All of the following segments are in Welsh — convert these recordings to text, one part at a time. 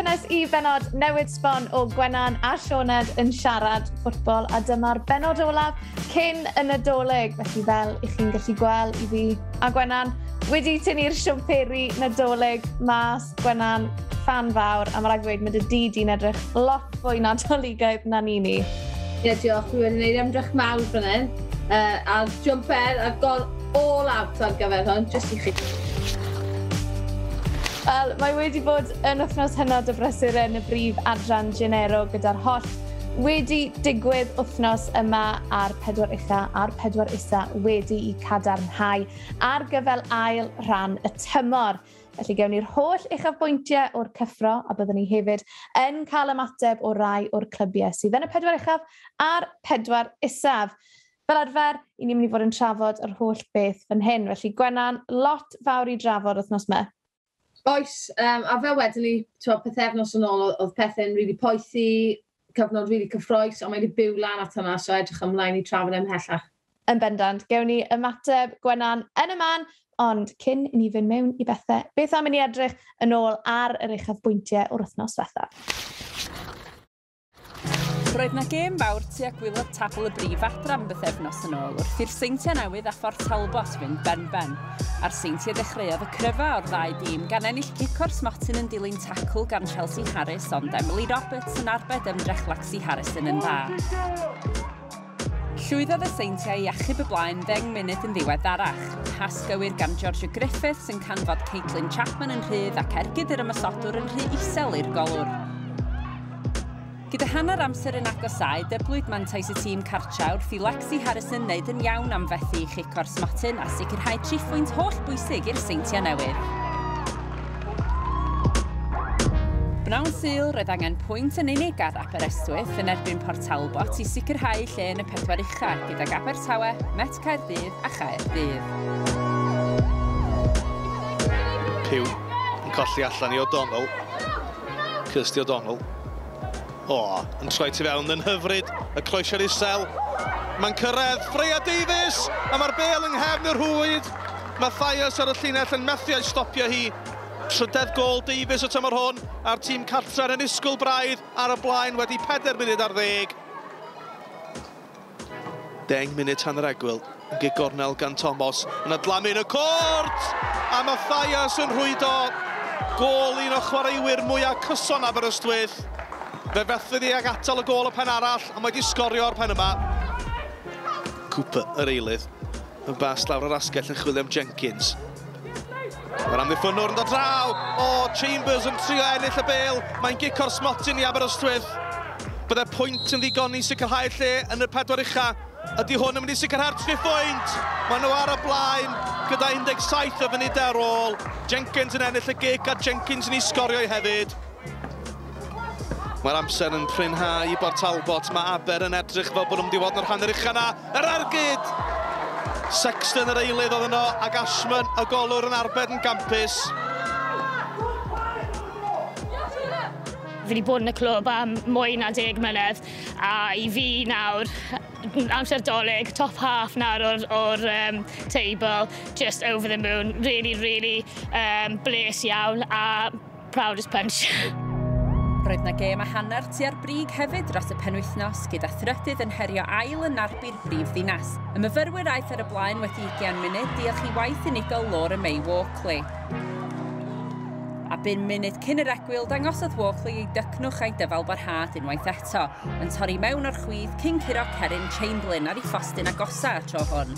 cynnes i benod newid sbon o Gwenan a Sioned yn siarad ffwtbol a dyma'r benod olaf cyn yn y doleg. Felly fel i chi'n gallu gweld i fi a Gwenan wedi tynnu'r siwmperi nadolig mas Gwenan fan fawr a mae'n rhaid gweud mae dy dyd i'n edrych lot fwy nadoligaidd na ni ni. Ie, diolch. Fi wedi gwneud ymdrech mawr fan hyn. Uh, a'r jumper, a'r gol all out ar gyfer hwn, jyst i chi. Wel, mae wedi bod yn wythnos hynod o brysur yn y brif adran Genero gyda'r holl wedi digwydd wythnos yma a'r pedwar ucha a'r pedwar isa wedi i cadarnhau ar gyfel ail rhan y tymor. Felly gewn ni'r holl uchafbwyntiau o'r cyffro a byddwn ni hefyd yn cael ymateb o rai o'r clybiau sydd yn y pedwar uchaf a'r pedwar isaf. Fel arfer, i ni'n mynd i fod yn trafod yr holl beth fan hyn. Felly, Gwennan, lot fawr i drafod wythnos yma. Oes, um, a fel wedyn ni, ti'n pethefnos yn ôl, oedd pethau'n rili really poethu, cyfnod rili really cyffroes, ond mae wedi byw lan at hwnna, so edrych ymlaen i trafod ymhellach. Yn bendant, gewn ni ymateb Gwennan yn y man, ond cyn i ni fynd mewn i bethau, beth am i ni edrych yn ôl ar yr uchaf bwyntiau o'r wythnos diwethaf? Roedd na gêm fawr tu a gwylod tabl y brif adran bythefnos yn ôl wrth i'r seintiau newydd a Fort Talbot fynd ben-ben. A'r seintiau ddechreuodd y cryfa o'r ddau dîm gan ennill Cicor Smotin yn dilyn tacl gan Chelsea Harris ond Emily Roberts yn arbed ymdrech Laxi Harrison yn dda. Llwyddodd y seintiau i achub y blaen 10 munud yn ddiwedd arach. Has gywir gan Georgia Griffiths yn canfod Caitlin Chapman yn rhydd ac ergyd yr ymysodwr yn rhy isel i'r golwr. Gyda hanner amser yn agosau, dyblwyd mantais y tîm cartra wrth i Lexi Harrison wneud yn iawn am fethu i chic o'r smatyn a sicrhau tri phwynt holl bwysig i'r seintiau newydd. Bnawn Sul roedd angen pwynt yn unig ar Aberystwyth yn erbyn Port Talbot i sicrhau lle yn y pedwar ucha gyda Abertawe, Met Caerdydd a Chaerdydd. Pew yn colli allan i O'Donnell. Kirsty O'Donnell. O, yn troi ti fewn yn hyfryd, y croesio'r isel. Mae'n cyrraedd Freya Davies, a mae'r bel yng nghefn yr hwyd. Mae Thaios ar y llinell yn methu ei stopio hi. Trydedd gol Davies o tymor hwn, a'r tîm cartre'r yn isgwl braidd ar y blaen wedi 4 munud ar ddeg. 10 munud tan yr egwyl yn gigornel gan Thomas. Yn adlamu'n y cwrt! A mae Thaios yn rhwydo. Gol un o chwaraewyr mwyaf cyson Aberystwyth. Fe fethu ni ag atal y gol y pen arall, a mae wedi sgorio'r pen yma. Cooper, yr eilydd, yn bas lawr yr asgell yn chwilio am Jenkins. Mae'r amddiffynwr yn dod draw. O, Chambers yn trio ennill y bel. Mae'n gico'r smotyn i Aberystwyth. Byddai pwynt yn ddigon i sicrhau lle yn y pedwar ucha. Ydy hwn yn mynd i sicrhau'r tri pwynt. Mae nhw ar y blaen gyda 17 o funud ar ôl. Jenkins yn ennill y gig a Jenkins yn ei sgorio i hefyd. Mae'r amser yn prynhau i Bart Talbot. Mae Aber yn edrych fel bod nhw'n diwod yn rhan yr ucha yna. Yr argyd! Sexton yr eilydd oedd yno, ac Ashman, y golwr yn arbed yn gampus. Fi wedi bod yn y clwb am mwy na deg mlynedd, a i fi nawr, amser doleg, top half nawr o'r, or um, table, just over the moon. Really, really um, bles iawn, a proud as punch. Roedd na gêm a hanner tua'r brig hefyd dros y penwythnos gyda thrydydd yn herio ail yn arbu'r brif ddinas. Y myfyrwyr aeth ar y blaen wedi 20 munud diolch i waith unigol Laura May Walkley. A byn munud cyn yr egwyl dangosodd Walkley ei dycnwch a'i dyfal barhad unwaith eto, yn torri mewn o'r chwydd cyn curo Cerin Chamberlain ar ei ffostyn agosa tro hwn.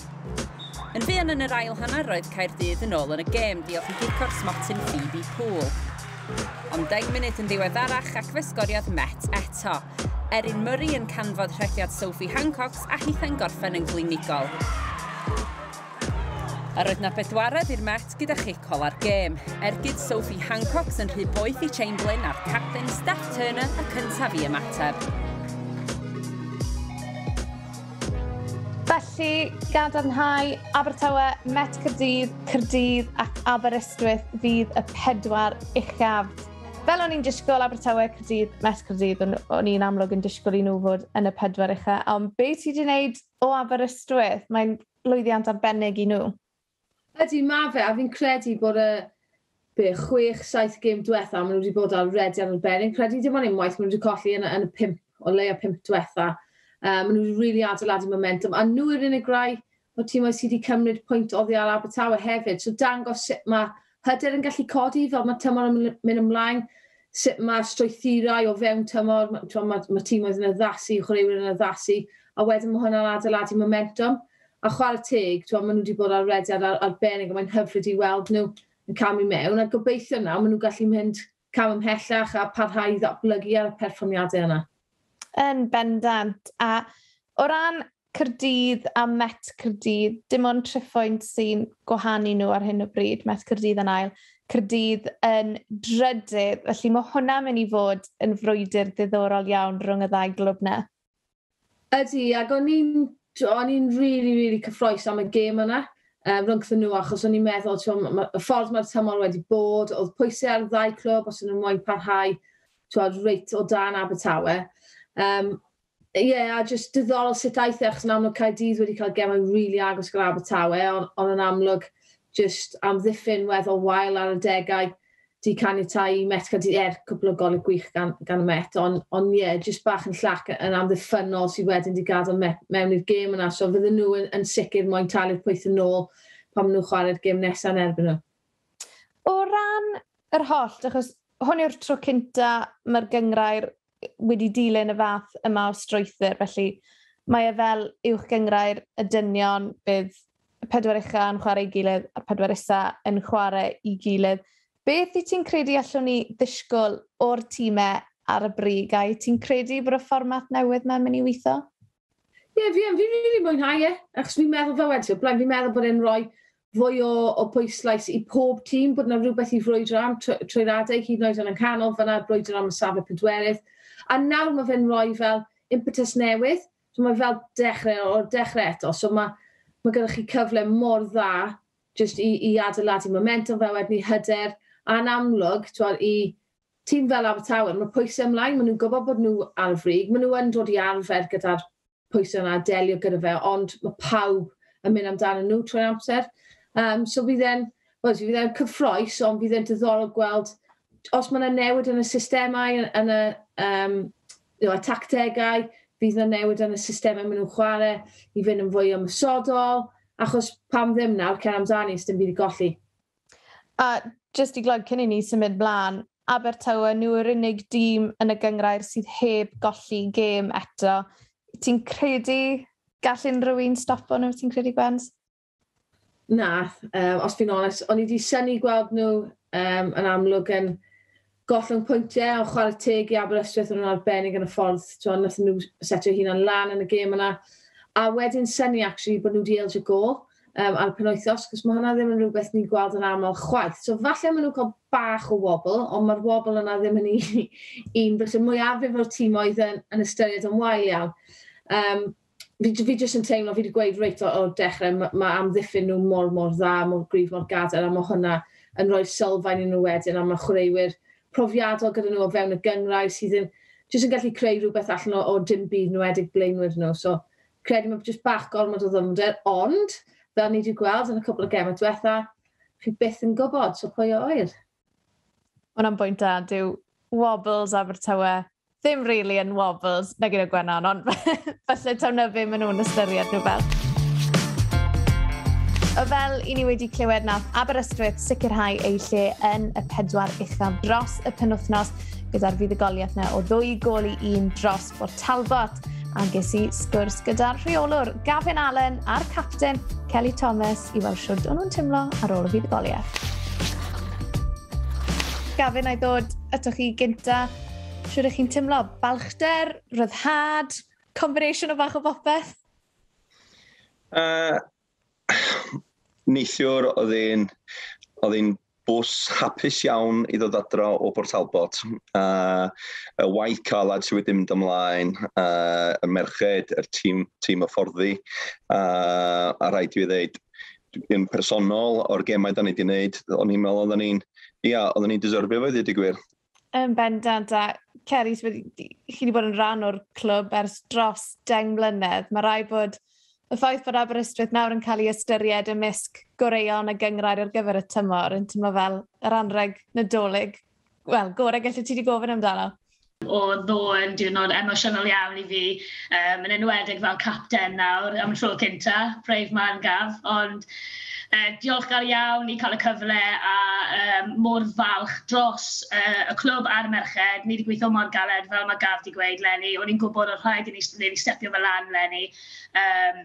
Yn fuan yn yr ail hanner roedd Caerdydd yn ôl yn y gêm diolch i gicor smotyn Phoebe Poole ond 10 munud yn ddiweddarach ac fe sgoriodd Met eto. Erin Murray yn canfod rhediad Sophie Hancocks a Heath yn gorffen yn glinigol. Yr oedd na bedwaredd i'r Met gyda chi col ar gêm. Ergyd Sophie Hancocks yn rhy boeth i Chamberlain a'r captain Steph Turner y cyntaf i ymateb. Felly, gadarnhau Abertawe, Met Cyrdydd, Cyrdydd ac Aberystwyth fydd y pedwar uchaf Fel o'n i'n disgwyl Abertawe Cyrdydd, Mes Cyrdydd, o'n i'n amlwg yn disgwyl i nhw fod yn y pedwar uchaf, ond beth ti wedi wneud o Aberystwyth? Mae'n lwyddiant arbennig i nhw. Ydy, ma fe, a fi'n credu bod y be, chwech, saith gêm diwetha, maen nhw wedi bod ar rediad yn berin. Credu dim ond unwaith, maen nhw wedi colli yn, yn y pimp, o leia pimp diwetha. Um, maen nhw wedi really adeiladu momentum, a nhw yw'r unig rai o tîmau sydd wedi cymryd pwynt oddi ar Abertawe hefyd. So dangos sut mae hyder yn gallu codi fel mae tymor yn mynd ymlaen, sut mae'r strwythurau o fewn tymor, mae ma, ma tîmoedd yn addasu, chwaraewyr yn addasu, a wedyn mae hwnna'n adeiladu momentum. A chwarae teg, maen nhw wedi bod ar rediad ar, arbennig, a mae'n hyfryd i weld nhw yn cam i mewn, a gobeithio na, maen nhw'n gallu mynd cam ymhellach a parhau i ddatblygu ar y perfformiadau yna. Yn bendant. A o ran Cyrdydd a Met Cyrdydd, dim ond triffoint sy'n gwahanu nhw ar hyn o bryd, Met Cyrdydd yn ail, Cyrdydd yn drydydd, felly mae hwnna mynd i fod yn frwydr ddiddorol iawn rhwng y ddau glwb na. Ydy, ac o'n i'n o'n i'n really, really cyffroes am y gêm yna um, rhwngthyn nhw, achos o'n i'n meddwl, twa, ma, y ffordd mae'r tymor wedi bod, oedd pwysau ar ddau clwb os o'n nhw'n moyn parhau twa, reit o dan Abertawe. Um, Ie, yeah, a jyst diddorol sut aethau, e, achos yn amlwg Caerdydd wedi cael gemau rili really agos gyda Abertawe, ond on yn amlwg jyst am ddiffyn weddol wael ar y degau di caniatau i Met Caerdydd, er, cwbl o golau gwych gan, gan y Met, ond on, ie, yeah, jyst bach yn llac yn amddiffynol sydd wedyn di gadael met, mewn i'r gêm yna, so fydden nhw yn, yn sicr moyn talu'r pwyth yn ôl pan nhw'n chwarae'r gêm nesaf yn erbyn nhw. O ran yr holl, achos hwn yw'r tro cynta mae'r gyngrair wedi dilyn y fath yma o strwythyr, felly mae e fel uwch gyngrair y dynion bydd y pedwar ucha yn chwarae i gilydd a'r pedwar isa yn chwarae i gilydd. Beth i ti'n credu allwn ni ddisgwyl o'r tîmau ar y brig a i ti'n credu bod y fformat newydd mae'n mynd i weithio? Ie, yeah, fi yn, fi'n rili mwynhau e, achos fi'n meddwl fel wedi, blaen fi'n meddwl bod e'n rhoi fwy o, o pwyslais i pob tîm, bod yna rhywbeth i frwydro am trwy'r adeg, hyd yn oed yn y canol, fyna brwydro am y safle pedwerydd, A nawr mae fe'n rhoi fel impetus newydd. So mae fel dechrau o dechrau eto. So mae, mae gyda chi cyfle mor dda just i, i adeiladu momentum fel wedyn ni hyder a'n amlwg twar, i tîm fel Abertawe, mae pwysau ymlaen, maen nhw'n gwybod bod nhw ar frig, maen nhw yn dod i arfer gyda'r pwysau yna delio gyda fe, ond mae pawb yn mynd amdano nhw trwy'r amser. Um, so bydd e'n, well, bydd e'n cyffroes, ond bydd e'n diddorol gweld os mae yna newid yn y systemau, yn y, um, you know, tactegau, fydd yna newid yn y systemau maen nhw'n chwarae, i fynd yn fwy ymwysodol, achos pam ddim nawr, cer amdani, sdim byd i golli. A jyst i glod cyn i ni symud blaen, Abertawe nhw yw'r unig dîm yn y gyngrair sydd heb golli gêm eto. Ti'n credu gall unrhyw un stopo nhw, ti'n credu Gwens? Na, um, os fi'n onest, o'n i wedi syni gweld nhw um, yn amlwg yn gollwng pwyntiau o chwarae teg i Aberystwyth yn arbennig yn y ffordd. Twan, nath nhw setio hunan lan yn y gêm yna. A wedyn syni, actually, bod nhw wedi eilio gol um, ar y penwythos, cos mae hwnna ddim yn rhywbeth ni'n gweld yn aml chwaith. So falle maen nhw'n cael bach o wobl, ond mae'r wobl yna ddim yn un, felly mwyafrif o'r tîm oedd yn, yn ystyried yn wael iawn. Um, fi, fi jyst yn teimlo, fi wedi gweud reit o, o dechrau, mae ma amddiffyn nhw mor mor dda, mor grif, mor gadael, a mae hwnna yn rhoi sylfaen i nhw wedyn, a mae chwaraewyr profiadol gyda nhw o fewn y gyngrau sydd yn, jyst yn gallu creu rhywbeth allan o, o dim byd yn wedig blaenwyr nhw. So, credu mae jyst bach gormod o ddymder, ond, fel ni wedi gweld yn y cwbl o gemau diwetha, chi byth yn gwybod, so pwy o oer. Hwna'n bwynt da, dyw wobbles Abertawe ddim really yn wobbles na gyda Gwennon, ond falle tawn na fe maen nhw'n ystyried nhw fel. O fel i ni wedi clywed nath Aberystwyth sicrhau ei lle yn y pedwar uchaf dros y penwthnos gyda'r fuddugoliaeth yna o ddwy gol i un dros Fort Talbot a ges i sgwrs gyda'r rheolwr Gavin Allen a'r captain Kelly Thomas i weld siwrd o'n nhw'n tymlo ar ôl y fuddugoliaeth. Gafin, a'i ddod atoch chi gynta, siwr chi'n tymlo balchder, ryddhad, combination o bach o bopeth? Uh, neithiwr oedd e'n oedd e'n bws hapus iawn i ddod adro o Port Talbot. Uh, y waith calad sydd wedi mynd ymlaen, uh, y merched, y tîm, tîm y fforddi, uh, a rhaid i fi ddweud, yn personol o'r gemau da ni wedi gwneud, o'n i'n meddwl oedden ni'n, ia, oedden ni'n deserfio fe ddweud i gwir. Yn bendant, a Ceris, chi wedi bod yn rhan o'r clwb ers dros 10 mlynedd. Mae rai bod y ffaith bod Aberystwyth nawr yn cael ei ystyried ymysg goreion a gyngrair ar gyfer y tymor yn tymor fel yr anreg nadolig. Wel, gorau gallu ti wedi gofyn amdano? O ddo yn diwrnod emosiynol iawn i fi, um, yn enwedig fel capten nawr am y tro cynta, brave man gaf, ond uh, diolchgar iawn i cael y cyfle a um, mor falch dros uh, y clwb a'r merched. Ni wedi gweithio mor galed fel mae Gaf wedi gweud, Lenny. O'n i'n gwybod o'r rhaid i ni, ni stepio fel lan, Lenny, um,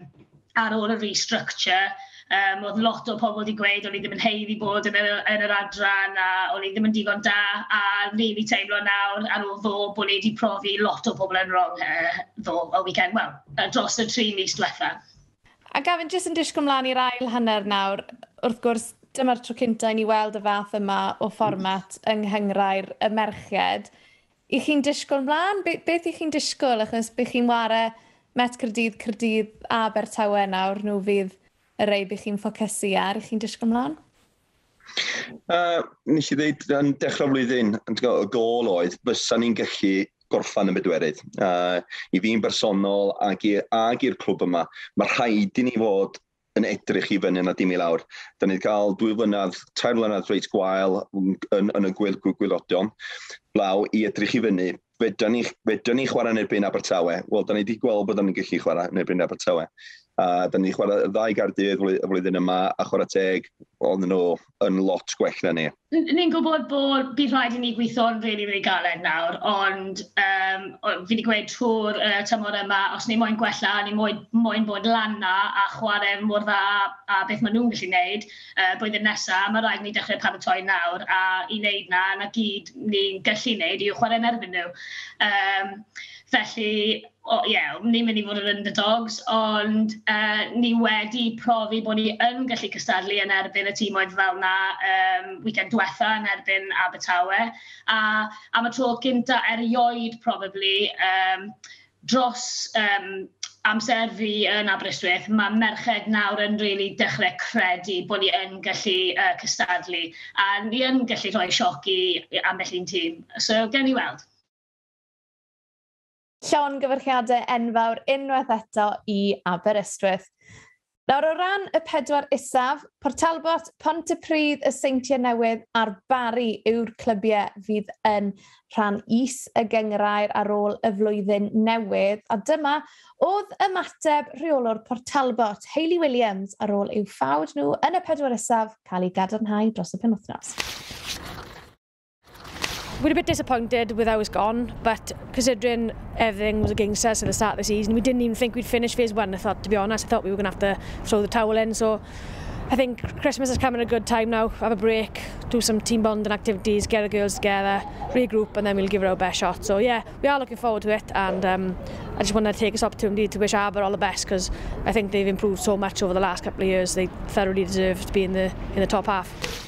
ar ôl y restructure. Um, oedd lot o pobl wedi gweud o'n i ddim yn heiddi bod yn, y, yn yr adran a o'n i ddim yn digon da a rili teimlo nawr ar ôl ddo bod ni wedi profi lot o bobl yn rong uh, ddo o weekend, wel, dros y tri mis diwethaf. A Gavin, jyst yn disgwyl mlaen i'r ail hanner nawr, wrth gwrs, dyma'r tro cyntaf i ni weld y fath yma o fformat yng Nghyngrair y merched. I chi'n disgwyl mlaen? Be, beth i chi'n disgwyl? Achos bych chi'n wario Met Cyrdydd, Cyrdydd a Bertawe nawr, nhw fydd y rei bych chi'n ffocysu ar, I chi'n disgwyl mlaen? Uh, nes i ddweud yn dechrau flwyddyn, y gol oedd, bysa ni'n gallu gorffan y bedwerydd. Uh, I fi'n bersonol ag i'r clwb yma, mae rhaid i ni fod yn edrych i fyny yna dim i lawr. Da ni wedi cael dwy flynedd, tair flynedd reit gwael yn, yn, y gwyl gwylodion, blaw i edrych i fyny. Fe ni, fe ni chwarae yn erbyn Abertawe? Wel, da ni wedi gweld bod ni'n gallu chwarae yn erbyn Abertawe. A da ni chwarae ddau gardydd y flwyddyn yma a chwarae teg, oedd nhw yn lot gwell na ni ni'n gwybod bod bydd rhaid i ni gweithio'n rili, really, really galed nawr, ond um, fi wedi gweud trwy'r uh, tymor yma, os ni moyn gwella, ni moyn, moyn bod lan na a chwarae mor dda a beth maen nhw'n gallu gwneud, uh, blwyddyn nesaf, mae rhaid ni dechrau paratoi nawr a i wneud na, na gyd ni'n gallu wneud i'w chwarae'n erbyn nhw. Um, felly, o, ie, yeah, ni'n mynd i fod yn underdogs, ond uh, ni wedi profi bod ni yn gallu cystadlu yn erbyn y tîmoedd fel na um, weekend diwetha yn erbyn Abertawe. A am y tro gynta erioed, probably, um, dros um, amser fi yn Aberystwyth, mae merched nawr yn really dechrau credu bod ni yn gallu uh, cystadlu a ni yn gallu rhoi sioc i ambell un tîm. So, gen i weld. Llawn gyfyrchiadau enfawr unwaith eto i Aberystwyth. Nawr o ran y pedwar isaf, Portalbot, Pont y Pryd, y Seintiau Newydd a'r Bari yw'r clybiau fydd yn rhan is y gyngrair ar ôl y flwyddyn newydd. A dyma oedd ymateb rheolwr Portalbot, Hayley Williams, ar ôl i'w ffawd nhw yn y pedwar isaf cael ei gadarnhau dros y penwthnos. We're a bit disappointed with how it's gone, but considering everything was against us at the start of the season, we didn't even think we'd finish phase one, I thought, to be honest. I thought we were going to have to throw the towel in, so I think Christmas has come at a good time now. Have a break, do some team bonding activities, get the girls together, regroup, and then we'll give it our best shot. So yeah, we are looking forward to it, and um, I just want to take this opportunity to wish Arbor all the best because I think they've improved so much over the last couple of years. They thoroughly deserve to be in the in the top half.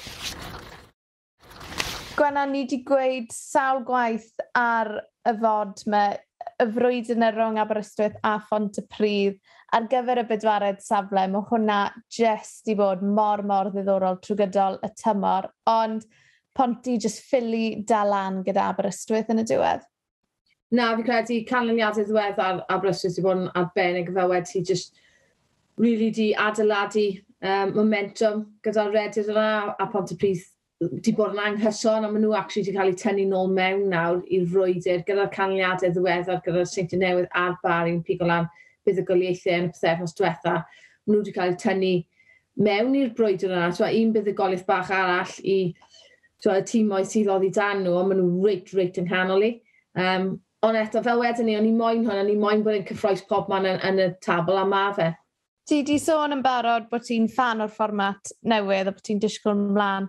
Gwenna, ni wedi gweud sawl gwaith ar y fod me, y frwydyn y rhwng Aberystwyth a Ffont y Pryd ar gyfer y bedwared safle. Mae hwnna jyst i bod mor, mor ddiddorol trwy gydol y tymor. Ond Ponti jyst ffili dalan gyda Aberystwyth yn y diwedd. Na, fi credu canlyniadau ddiweddar Aberystwyth wedi bod yn arbennig fel wedi jyst really di adeiladu um, momentum gyda'r redyr yna a Pontypridd wedi bod yn anghyson, a maen nhw actually wedi cael eu tynnu nôl mewn nawr i'r rwydr gyda'r canlyniadau ddiweddar gyda'r seintiau newydd a'r bar i'n pigo lan bydd y goliaethau yn y pethefnos diwetha. Maen nhw wedi cael eu tynnu mewn i'r brwydr yna. Twa, un bydd y goliaeth bach arall i twa, y tîm oedd sydd oedd i dan nhw, ond maen nhw reit, reit yng nghanol i. Um, ond eto, fel wedyn ni, o'n i moyn hwn, o'n i moyn bod yn cyffroes pob man yn, yn y tabl a ma fe. Ti di sôn yn barod bod ti'n fan o'r fformat newydd a bod ti'n disgwyl ymlaen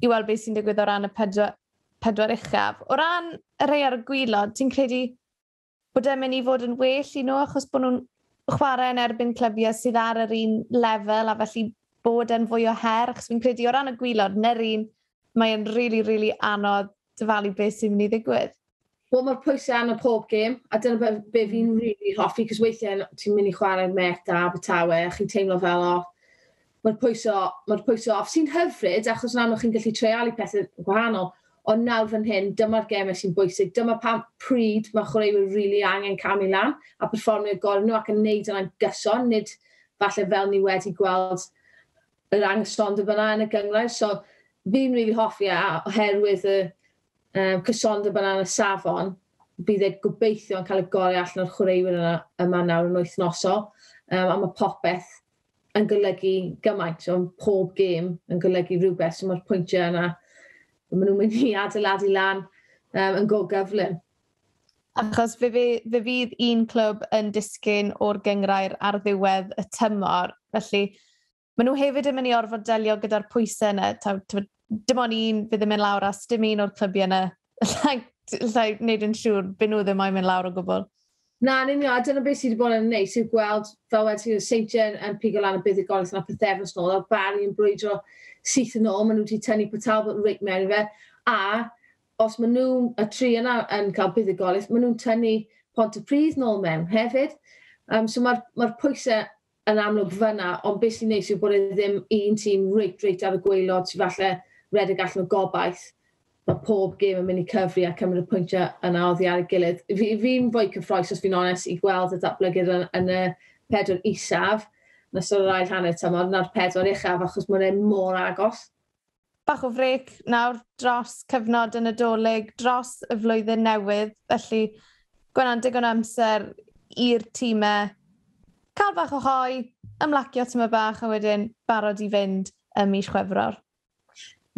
i weld beth sy'n digwydd o ran y pedwar, pedwar uchaf. O ran y rhai ar y gwylod, ti'n credu bod e'n mynd i fod yn well i nhw achos bod nhw'n chwarae yn erbyn clyfiau sydd ar yr un lefel a felly bod yn fwy o her, achos fi'n credu o ran y gwylod, neu'r un, mae'n rili, really, rili really anodd dyfalu beth sy'n mynd i ddigwydd. Wel, mae'r pwysau yn y pob gêm, a dyna be, be fi'n really hoffi, cos weithiau ti'n mynd i chwarae'r met a Abertawe, a chi'n teimlo fel, o, oh, mae'r pwyso, mae pwyso off sy'n hyfryd, achos nawr chi'n gallu treialu pethau gwahanol, ond nawr fan hyn, dyma'r gemau sy'n bwysig, dyma pam pryd mae chwaraewyr rili really angen camu lan a perfformio'r gorau nhw ac yn neud yna'n gyson, nid falle fel ni wedi gweld yr angystond y byna yn y gyngrair. So, fi'n rili really hoffi e, a oherwydd y um, cysond y byna yn y safon, bydd e gobeithio yn cael y gorau allan o'r chwaraewyr yna yma nawr yn wythnosol. Um, a mae popeth yn golygu gymaint. So, pob gêm yn golygu rhywbeth. So, mae'r pwyntiau yna. Maen nhw'n mynd i adeiladu lan um, yn go gyflym. Achos fe, fe, fe fydd un clwb yn disgyn o'r gyngrair ar ddiwedd y tymor. Felly, maen nhw hefyd yn mynd i orfod delio gyda'r pwysau yna. Ta, ta, dim ond un fydd yn mynd lawr as dim un o'r clybiau yna. Lai like, wneud yn siŵr, byd nhw ddim o'i mynd lawr o gwbl. Na, yn union, a dyna beth sydd wedi bod yn neis yw gweld, fel wedi yw Seintiau yn pigo lan y bydd y goleth yna pethefnos nôl, a Barry yn brwydro syth yn ôl, maen nhw wedi tynnu Patalbot yn reit mewn i fe, a os maen nhw, y tri yna yn cael bydd maen nhw'n tynnu Pont y Pryd nôl mewn hefyd. Um, so mae'r ma, pwysau yn amlwg fyna, ond beth sy'n neis yw bod e ddim un tîm reit reit ar y gweilod sydd falle redeg allan o gobaith mae pob gêm yn mynd i cyfri a cymryd y pwyntiau yna oddi ar y gilydd. Fi'n fi fwy cyffroes, os fi'n onest, i gweld y datblygiad yn, yn y pedwar isaf, na sy'n yr ail hanner tymor, na'r pedwar uchaf, achos mae'n e mor agos. Bach o frec nawr dros cyfnod yn y doleg, dros y flwyddyn newydd, felly gwenan digon amser i'r tîmau cael bach o hoi, ymlacio tymor bach a wedyn barod i fynd ym mis Chwefror.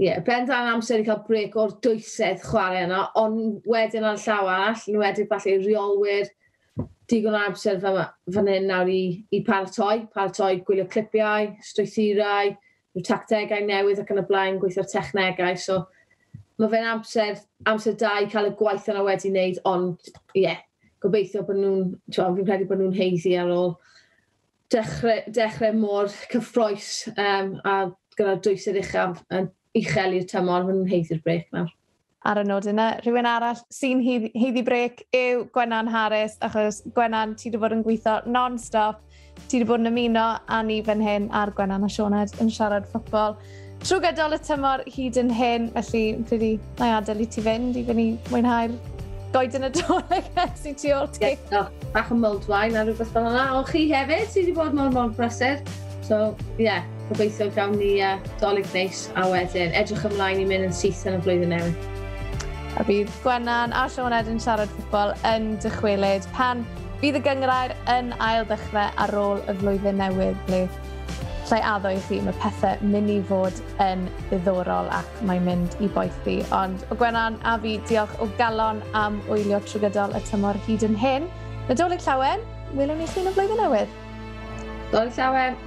Ie, yeah, ben dan amser i cael brec o'r dwysedd chwarae yna, ond wedyn ar llaw arall, yn wedyn falle reolwyr digon amser fan hyn nawr i, i paratoi, paratoi gwylio clipiau, strwythurau, rhyw tactegau newydd ac yn y blaen, gweithio'r technegau, so mae fe'n amser, amser da i cael y gwaith yna wedi wneud, ond ie, yeah, gobeithio bod nhw'n, fi'n credu bod nhw'n heiddi ar ôl dechrau, dechrau mor cyffroes um, a gyda'r dwysedd uchaf yn uchel i'r tymor, maen nhw'n heithi'r brec nawr. Ar y nod yna, rhywun arall sy'n heiddi brec yw Gwennan Harris, achos Gwennan ti wedi bod yn gweithio non-stop, ti wedi bod yn ymuno a ni fan hyn ar Gwennan a Sioned yn siarad ffobl. Trwy gydol y tymor hyd yn hyn, felly credu na i adael i ti fynd i fynd i mwynhau'r goed yn y doleg sy'n tu ôl ti. Yeah, no, bach o moldwain a rhywbeth fel yna. O chi hefyd sydd wedi bod mor mor brysur. So, ie, yeah, gobeithio gawn ni uh, dolyg neis a wedyn edrych ymlaen i mynd yn syth yn y flwyddyn newydd. A bydd Gwennan a Sean Edyn siarad ffwbol yn dychwelyd pan bydd y gyngrair yn ail dechrau ar ôl y flwyddyn newydd ble lle addo i chi mae pethau mynd i fod yn ddiddorol ac mae'n mynd i boethi. Ond o Gwennan a fi diolch o galon am wylio trwy gydol y tymor hyd yn hyn. Nadolig llawen, welwn ni chi yn y flwyddyn newydd. Dolig llawen.